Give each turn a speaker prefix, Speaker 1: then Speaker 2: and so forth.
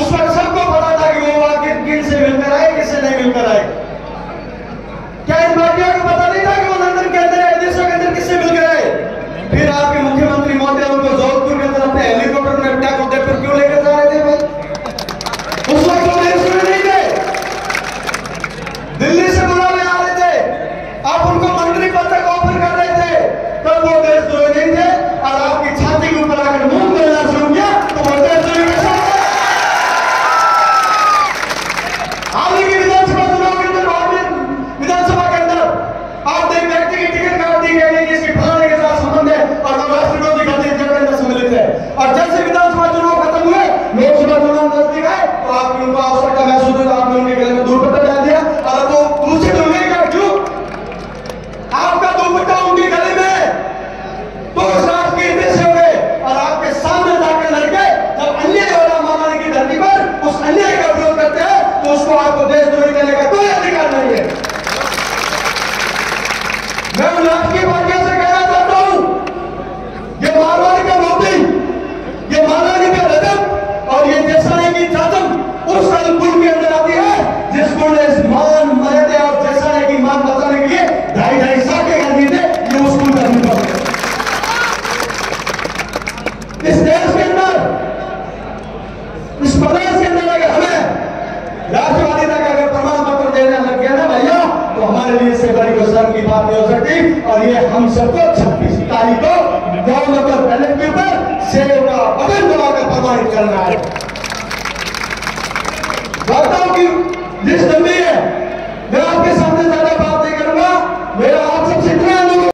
Speaker 1: उस वक्त सबको पता था कि वो आखिर किन से मिलकर आए, किससे नहीं मिलकर आए। क्या इन पार्टियों को पता नहीं था कि वो लंदन के अंदर या विदेशों के अंदर किससे मिलकर आए? फिर आपके मुख्यमंत्री महोदय उनको जोधपुर के अंदर अपने हेलीकॉप्टर में अटैक होते फिर क्यों लेकर जा रहे थे भाई उस वक्त वो देश में नहीं थे। दिल्ली से बुलाने आ रहे थे। आप उनको मंत्री पद तक ऑफ़र कर रहे थे। तब वो देशद्रोही नहीं थे। और आपकी छाती के ऊपर आकर मुँह देना शुरू किया तो वो देशद्रोही कैसे हो गए? हाल ही की विधानसभा चुनाव के अंदर भारतीय विधानसभा के अंदर आपने एक व्यक्ति की टिकट काट दी गई है कि इसके फलाने के साथ संबंध है और वो राष्ट्र विरोधी गतिविधियों के अंदर सम्मिलित है और जैसे विधानसभा चुनाव खत्म हुए चुनाव नज़दीक आए तो आपकी उनको आवश्यकता महसूस हुई तो आपने उनके गले में दुपट्टा डाल दिया। और वो दूसरे दुनिया का क्यों आपका दुपट्टा उनके गले में तो राष्ट्र के से हो गए और आपके सामने जाकर लड़के, जब अन्याय हो रहा मामले की धरती पर उस अन्याय का विरोध करते हैं तो उसको आपको देशद्रोही कहने का कोई अधिकार नहीं है। मैं उन राष्ट्रीय पार्टियों से कहना चाहता हूँ ये मारवाड़ का मोदी ये मालानी का रजब और ये जैसानी की चाचम उस कल पुल के अंदर आती है जिस पुल ने इस मान मर्यादा और जैसानी की मान बचाने के लिए ढाई ढाई साल के कर दिए थे ये उस पुल का निर्भर है इस देश के अंदर इस प्रदेश के अंदर अगर हमें राष्ट्रवादिता का अगर प्रमाण पत्र देने लग गया ना भैया तो हमारे इससे बड़ी शर्म की बात नहीं हो सकती। और ये हम सबको छब्बीस तारीख को पर बैलेट के ऊपर सेव का प्रमाणित करना है। की लिस्ट लंबी है।